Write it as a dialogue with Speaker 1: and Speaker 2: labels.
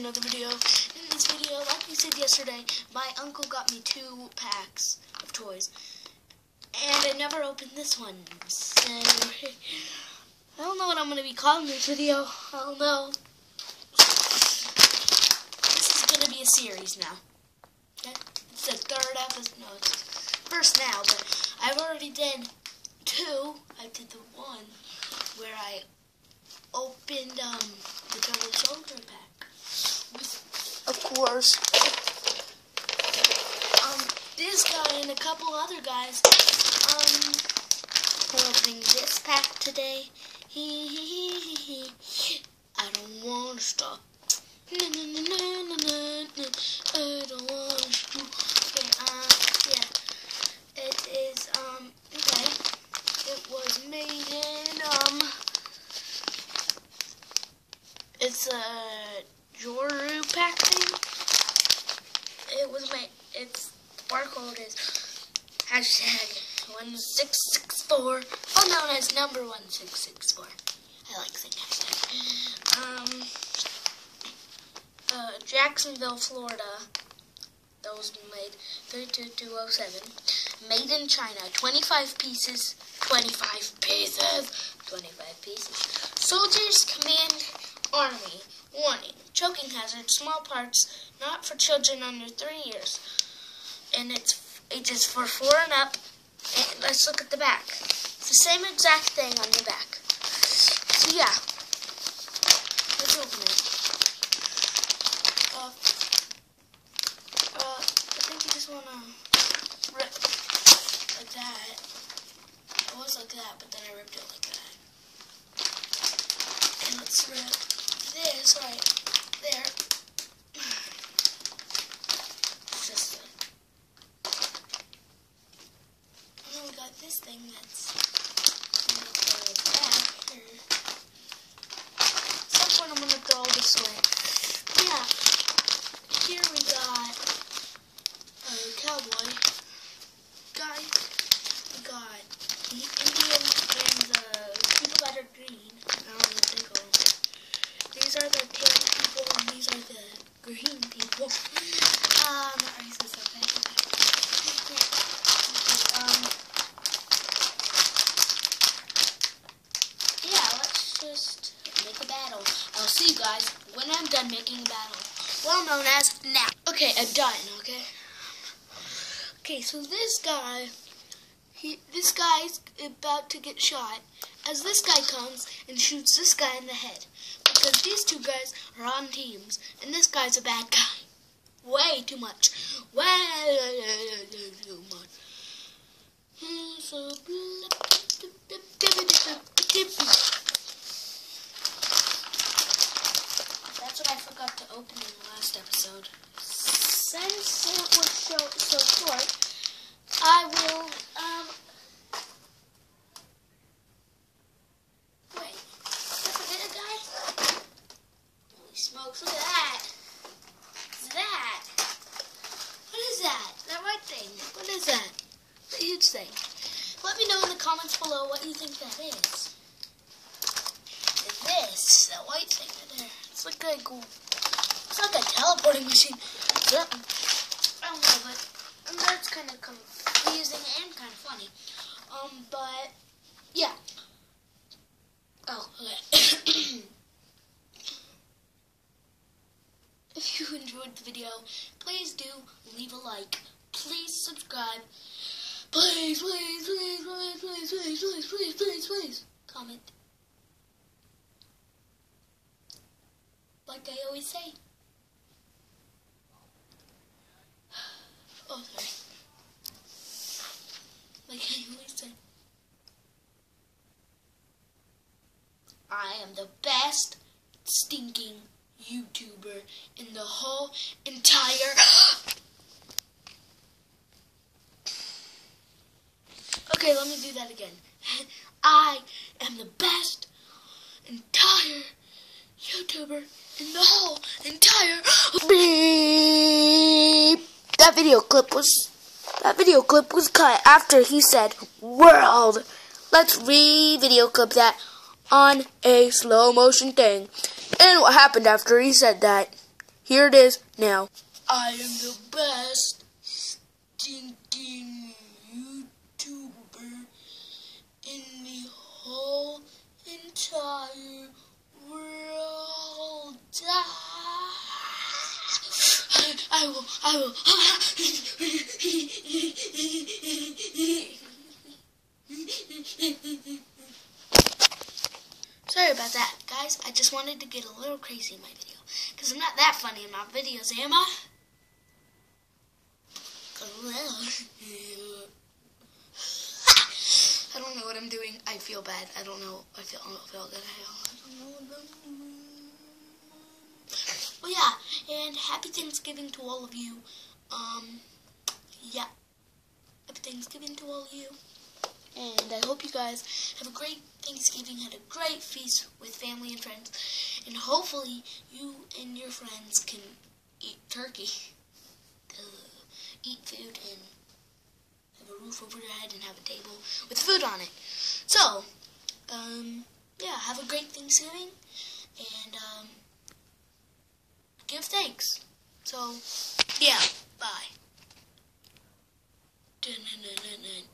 Speaker 1: another video. In this video, like we said yesterday, my uncle got me two packs of toys. And I never opened this one. So, I don't know what I'm going to be calling this video. I don't know. This is going to be a series now. Okay? It's the third episode. No, it's first now, but I've already done two. I did the one where I opened um, the double shoulder pack. Of course. Um, this guy and a couple other guys um opening this pack today. He he he he he. I don't wanna stop. Na, na, na, na, na, na. I don't wanna stop. Okay, uh, yeah. It is um okay. It was made in um it's a Joru pack thing. It was made. Its barcode is hashtag one six six four, oh known as number one six six four. I like saying hashtag. Um, uh, Jacksonville, Florida. That was made 32207. Made in China. 25 pieces. 25 pieces. 25 pieces. Soldiers Command Army. Warning. Choking hazard. Small parts. Not for children under 3 years. And it's ages for 4 and up. And let's look at the back. It's the same exact thing on the back. So yeah. Let's open it. Uh, uh, I think you just want to rip like that. It was like that, but then I ripped it like that. And let's rip this right. Guys when I'm done making a battle. Well known as now. Okay, I'm done, okay? Okay, so this guy, he, this guy's about to get shot as this guy comes and shoots this guy in the head. Because these two guys are on teams, and this guy's a bad guy. Way too much. Way too much. Hmm, That's what I forgot to open in the last episode. Since it was so, so short, I will, um, wait, that guy? Holy smokes, look at that. That? What is that? That white thing. What is that? The huge thing. Let me know in the comments below what you think that is. This, that white thing right there. It's like a. It's like a teleporting machine. Yeah. I don't know, but that's kind of confusing and kind of funny. Um, but yeah. Oh, okay. if you enjoyed the video, please do leave a like. Please subscribe. Please, please, please, please, please, please, please, please, please, please. Comment. Like I always say. Oh, sorry. Like I. I am the best stinking YouTuber in the whole entire. okay, let me do that again. I am the best entire YouTuber in the whole entire. Beep. That video clip was. That video clip was cut after he said world. Let's re-video clip that on a slow motion thing. And what happened after he said that?
Speaker 2: here it is now.
Speaker 1: I am the best stinking YouTuber in the whole entire world. I, will, I will. Sorry about that, guys. I just wanted to get a little crazy in my video. Because I'm not that funny in my videos, am I? I don't know what I'm doing. I feel bad. I don't know. I feel, I feel good. I don't know what I'm doing. Well, yeah. And happy Thanksgiving to all of you. Um, yeah. Happy Thanksgiving to all of you. And I hope you guys have a great Thanksgiving, had a great feast with family and friends. And hopefully you and your friends can eat turkey, uh, eat food, and have a roof over your head and have a table with food on it. So, um, yeah, have a great Thanksgiving and um, of thanks. So, yeah, bye. Dun -dun -dun